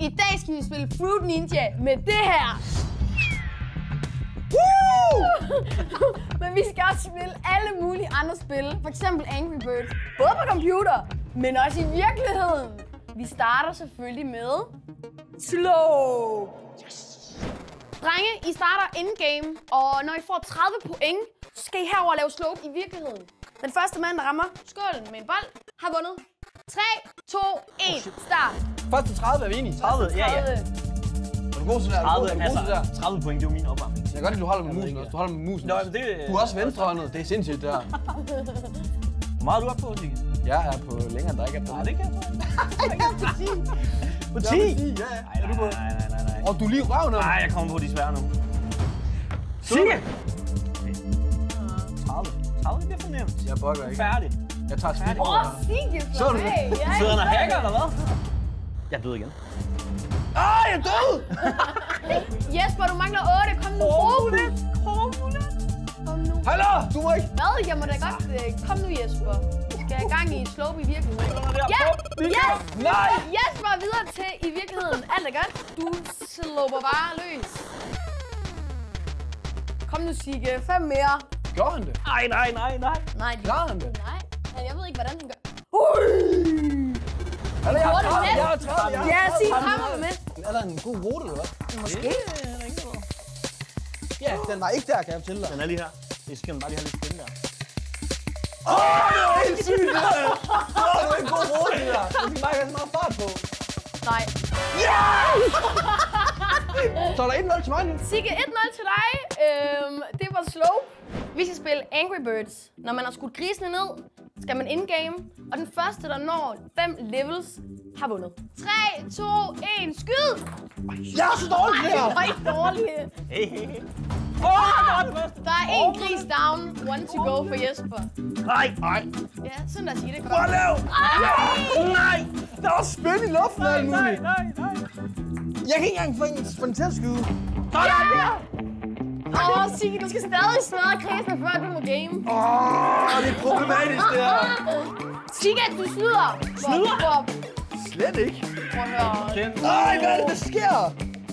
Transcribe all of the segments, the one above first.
I dag skal vi spille Fruit Ninja med det her. men vi skal også spille alle mulige andre spil. For eksempel Angry Birds. Både på computer, men også i virkeligheden. Vi starter selvfølgelig med Slow. Drenge, I starter in-game, og når I får 30 point, så skal I herover lave slope i virkeligheden. Den første mand, der rammer skålen med en bold, har vundet. 3, 2, 1, start. Første 30 er vi enige. 30, ja, ja. 30. Er du god til? Er god 30, til det? Er du god altså, 30 point, det er jo min opvarmning. Jeg kan godt lide, du holder med musen ikke, også. Du holder med musen Nå, også. det... Du er også venstrehåndet. Det er sindssygt, det her. Hvor meget er du oppe på, Sigge? Jeg er på længere end dig, ikke? Nej, det kan jeg. På 10? Ja, på 10, ja, ja. Nej, er du på? Nej, nej, nej, nej. Og du er lige røven af Nej, jeg kommer på de svære nu. Sigge! 30. 30, det bliver for nemt. Jeg bukker ikke. Færdig. Jeg tager speed. Åh, oh, Sigge, Så du det? Sidder han og hacker, eller hvad? Jeg døde igen. Ah, jeg er død! Jesper, du mangler 8. Kom nu, fokus. Kom nu. Hallo! Du må ikke... Hvad? Jeg må da godt... øh, Kom nu, Jesper. Vi skal have gang i et slope i virkeligheden. Ja! Yes! Nej! Jesper er videre til i virkeligheden. Alt er godt. Du slupper bare løs. Kom nu, Sigge. Fem mere. Gjorde han det? Nej, nej, nej, nej. Nej, det Klarede han det? Nej. Men jeg ved ikke, hvordan han gør. Eller jeg har Gjorde det 30, let? jeg har 30, jeg har Ja, 30. sig fremmer med. Er der en god rute, eller hvad? Måske. Ja, den var ikke der, kan jeg fortælle dig. Den er lige her. Det skal man bare lige have lidt spændende der. Åh, det var helt sygt, det der! Åh, det var en god rute, det der. Du skal bare ikke have så meget fart på. Nej. Så er der 1-0 til mig nu. Sigge, 1-0 til dig. Øhm, det var slope. Vi skal spille Angry Birds. Når man har skudt grisene ned, skal man in-game. Og den første, der når 5 levels, har vundet. 3, 2, 1, skyd! Jeg er så dårlig det her. Ej. Hey, hey, hey. Åh, oh, det var det. Der er en gris down, one to go for Jesper. Nej, nej. Ja, sådan der siger det Prøv at godt. lave. Nej, Der er spil i luften nej, muligt. nej, nej. Jeg kan ikke engang få en, få den til at skyde. Sådan der. Åh, oh, Sigge, du skal stadig smadre grisene, før du må game. Åh, det er problematisk, det her. Sigge, du snyder. Snyder? Bob. Slet ikke. Prøv at høre. Okay. Ej, hvad er det, der sker?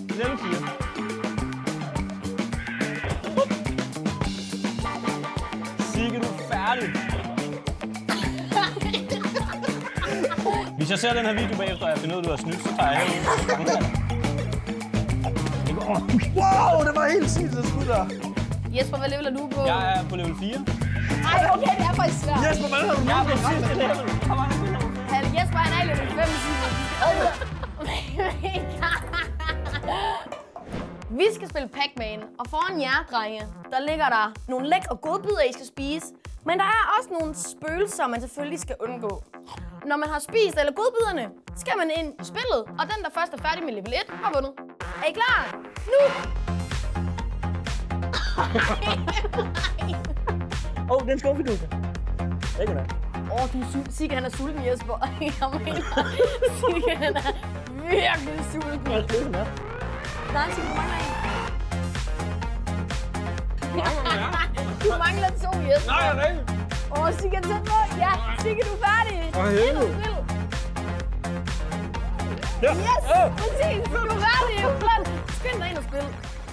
Level 4. Sigge, du er færdig. Hvis jeg ser den her video bagefter, og jeg finder ud af, at du har snydt, så tager jeg hen. Det. Wow, det var helt sindssygt at skyde der. Jesper, hvad level er du på? Jeg er på level 4. Ej, okay, det er faktisk svært. Jesper, hvordan har du Jeg er på sidste level. Kom on, Jesper, han er i level 5 Sigge. Vi skal spille Pac-Man, og foran jer, drenge, der ligger der nogle lækre godbidder, I skal spise. Men der er også nogle spøgelser, man selvfølgelig skal undgå. Når man har spist alle godbidderne, skal man ind i spillet, og den, der først er færdig med level 1, har vundet. Er I klar? Nu! Åh, oh, den skuffe, du. Ikke det? Åh, oh, du er sulten. Sigge, han er sulten, Jesper. Jeg mener, Sigge, han er virkelig sulten. Hvad er det, der? Nej, Sigge, du mangler en. Du mangler to, Jesper. Nej, jeg er ikke. Åh, oh, er tæt på. Ja, Sigge, du er færdig. For helvede. Ja. Yes, Øh. præcis. Du er færdig. Flot. Skynd dig ind og spil.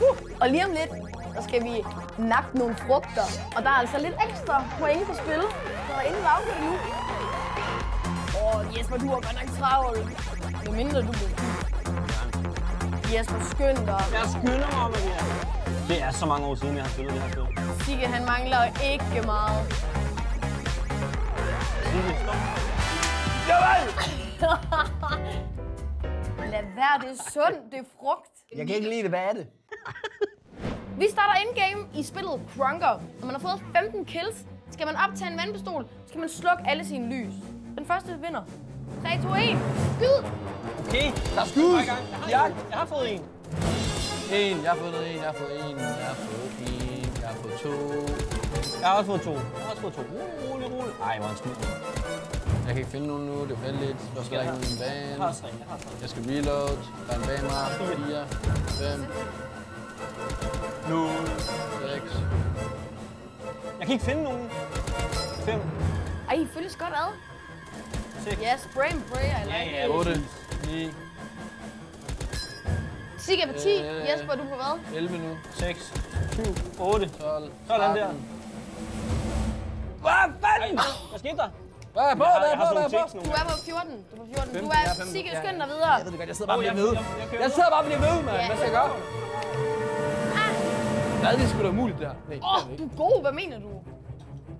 Uh. Og lige om lidt, så skal vi nappe nogle frugter. Og der er altså lidt ekstra point på spil. Så der er ingen afgør det nu. Åh, oh, Jesper, du har godt nok travlt. Hvad mindre du bliver Jesper, skynd dig. Jeg skynder mig, hvad det er. Det er så mange år siden, jeg har spillet det her spil. Sigge, han mangler ikke meget. Sigge, stop. Lad være, det er sundt, det er frugt. Jeg kan ikke lide det. Hvad er det? Vi starter indgame i spillet Krunker. Når man har fået 15 kills, skal man optage en vandpistol, skal man slukke alle sine lys. Den første vinder. 3, 2, 1. Skyd! Okay, Der er skud. jeg, har, Ja. jeg har fået en. En, jeg har fået en, jeg har fået en, jeg har fået en, jeg har fået to. Jeg har også fået to. Jeg har også fået to. Rolig, rolig. Ej, hvor er en smid. Jeg kan ikke finde nogen nu, det er heldigt. Der skal Jeg ikke nogen Jeg har bane. tre. Jeg har tre. Jeg skal reload. Der er en bag mig. 4, 5, Nu. 6. Jeg kan ikke finde nogen. Fem. Ej, I følges godt ad. Seks. Ja, spray and pray, I like Ja, ja. it. 8, 9, Sigge er på 10. Øh. Jesper, du er på hvad? 11 nu. 6, 7, 8. 12. Sådan der. 13. Hvad fanden? Hvad skete der? Hvad er på? Jeg har, Hvad jeg er har på? Hvad er på? Du er på 14. Du er på 14. Du er ja, Ja, skynd ja. dig videre. Jeg ved det godt, jeg sidder bare og jeg, bliver ved. jeg, jeg, Jeg sidder bare og bliver ved, mand. Ja. Hvad skal jeg gøre? Hvad er det sgu da umuligt der? Nej, Åh, oh, du er god. Hvad mener du?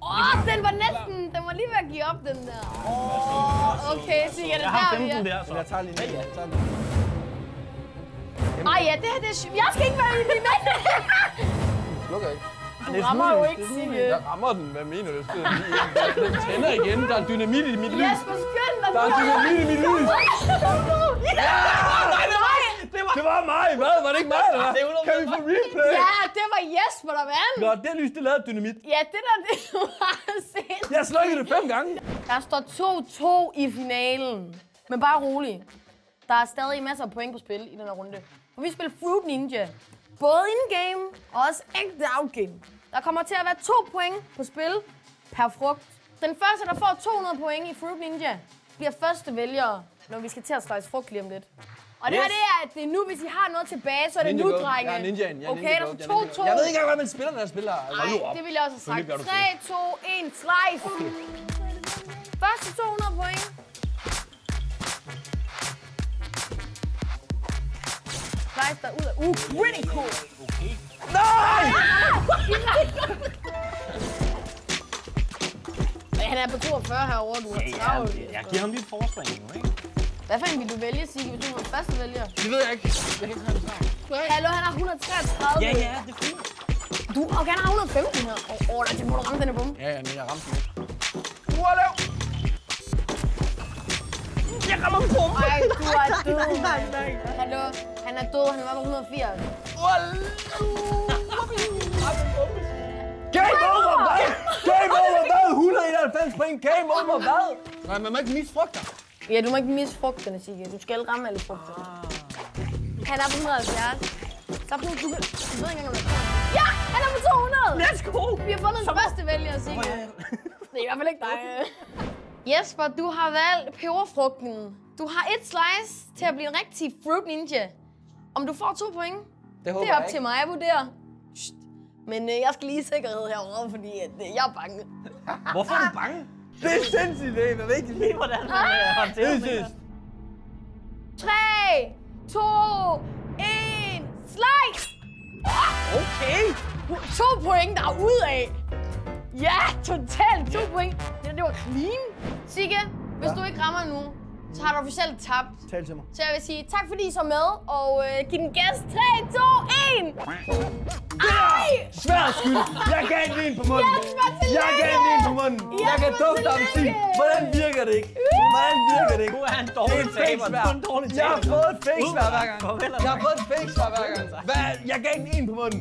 Åh, oh, den var næsten... Den var lige ved at give op, den der. Åh, oh, okay, det Jeg har der, vi 15 er? der, så. Jeg tager lige en. Jeg tager lige Ej, ja, det her, det er... Jeg skal ikke være i min mand. Lukker ikke. Du rammer jo ikke, Sigge. Jeg rammer den. Hvad mener du? Skal den- Den tænder igen. Der er dynamit i mit lys. Jesper, skynd dig. Der er dynamit i mit lys. Ja! Nej! Det var mig. Hvad? Var det ikke mig, eller Det er hvad? Kan vi få replay? Ja, det var Jesper, der vandt. Nå, det lys, det lavede dynamit. Ja, det der, det var sindssygt. Jeg slukkede det fem gange. Der står 2-2 i finalen. Men bare rolig. Der er stadig masser af point på spil i den her runde. For vi spiller Fruit Ninja. Både in-game og også ægte out-game. Der kommer til at være to point på spil per frugt. Den første, der får 200 point i Fruit Ninja, bliver første vælger, når vi skal til at slice frugt lige om lidt. Og det her, Yes. det er, at det er nu, hvis I har noget tilbage, så er det Ninja nu, drenge. Jeg er ninjaen. Jeg er okay, der er 2-2. goat. Jeg ved ikke engang, hvordan man spiller, når jeg spiller. Nej, det vil jeg også have sagt. Selvfølgelig gør du 3, 2, 1, slice! Første 200 point. Slice der ud af... Uh, critical! Okay. Nej! Men han er på 42 herovre, du har Ja, travlt. jeg, jeg giver ham lidt forspring nu, ikke? Hvad for en vil du vælge, Sigge, hvis du var første vælger? Det ved jeg ikke. Jeg kan ikke det snart. Hallo, han har 133. Ja, ja, det er fint. Du og gerne har 115 her. Åh, oh, oh, der må du ramme den her bum. Ja, ja, men jeg ramte den ikke. Wow! Jeg rammer bum. Ej, du er død, mand. Hallo, han er død. Han var på 180. Game over, hvad? Game over, hvad? 191 point. Game over, hvad? Nej, man må ikke misse frugter. Ja, du må ikke misse frugterne, Sigge. Du skal ramme alle frugterne. Han er på 170. Så på, du, du ved ikke engang, om det er Ja, han er på 200! Let's go. Vi har fundet den første vælger, Sigge. Det er i hvert fald ikke dig. Jesper, du har valgt peberfrugten. Du har et slice til at blive en rigtig fruit ninja. Om du får to point, Det håber det er op jeg til ikke. mig at vurdere. Men øh, jeg skal lige i sikkerhed herovre, fordi at, øh, jeg er bange. Hvorfor er du bange? Det er sindssygt, det er. Det er, hvordan man øh, håndterer det. Seriøst. 3, 2, 1, slice! Okay. To point der er ud af. Ja, totalt to point. Det, det var clean. Sigge, hvis Ja. du ikke rammer nu, så har du officielt tabt. Tal til mig. Så jeg vil sige tak, fordi I så med, og øh, giv den gas. 3, 2, 1! Ej! Svær skyld. Jeg gav den en på munden. Jeg gav den en på munden. Jeg kan dufte appelsin. Hvordan virker det ikke? Hvordan virker det ikke? Du er en Det dårlig er taber. Du er en dårlig Jeg har taber. fået et fake svær hver gang. Jeg har fået et fake svær hver gang. Hvad? Jeg gav den en på munden.